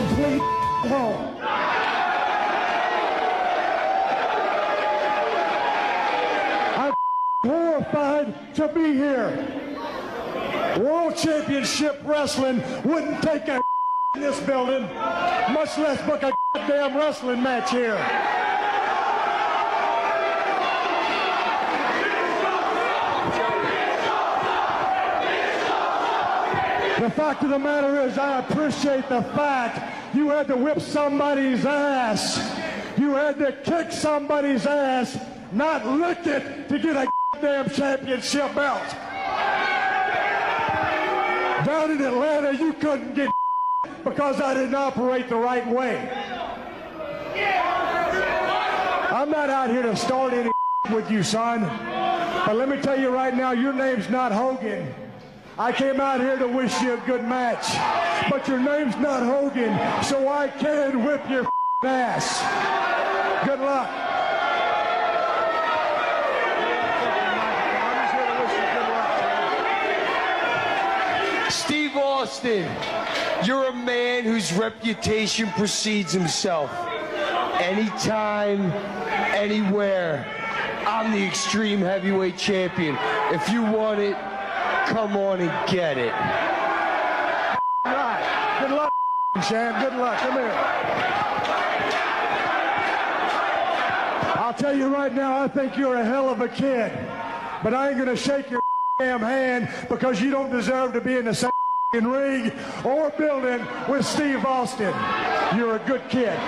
sweet home. I'm horrified to be here. World Championship Wrestling wouldn't take a in this building, much less book a goddamn wrestling match here. The fact of the matter is, I appreciate the fact you had to whip somebody's ass. You had to kick somebody's ass, not lick it to get a damn championship belt. Down in Atlanta, you couldn't get because I didn't operate the right way. I'm not out here to start any with you, son. But let me tell you right now, your name's not Hogan. I came out here to wish you a good match. But your name's not Hogan, so I can whip your ass. Good luck. Steve Austin, you're a man whose reputation precedes himself. Anytime, anywhere, I'm the extreme heavyweight champion. If you want it, come on and get it. Right. Good luck, champ. Good luck. Come here. I'll tell you right now, I think you're a hell of a kid. But I ain't going to shake your damn hand because you don't deserve to be in the same ring or building with Steve Austin. You're a good kid.